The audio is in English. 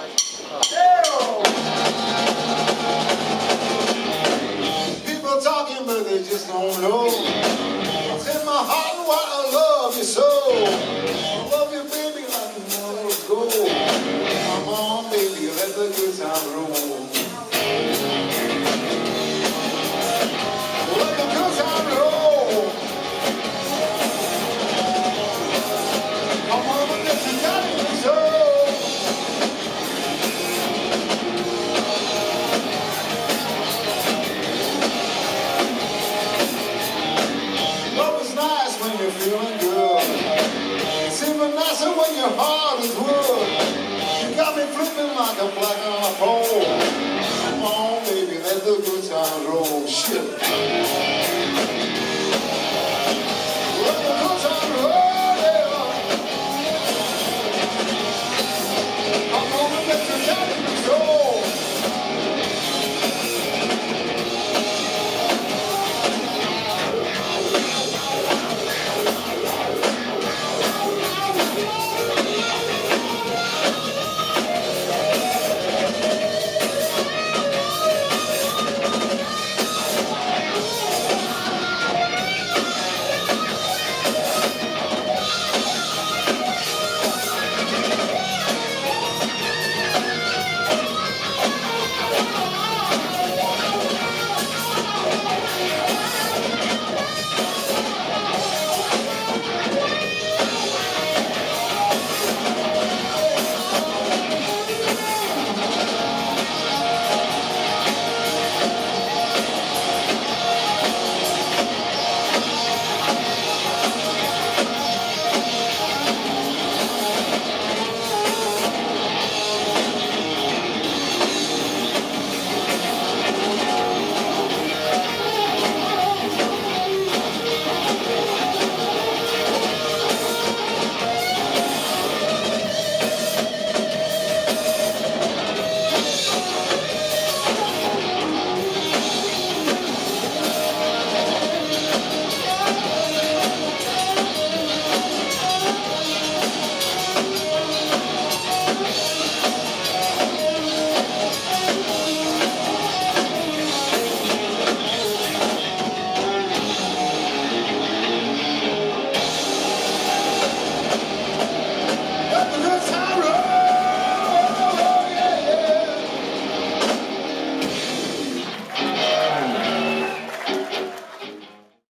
People talking, but they just don't know. It's in my heart why I love you so. You're feeling good. Even nicer when your heart is wood. You got me flipping like a black on a pole. Come on, baby, let the good times roll. Shit.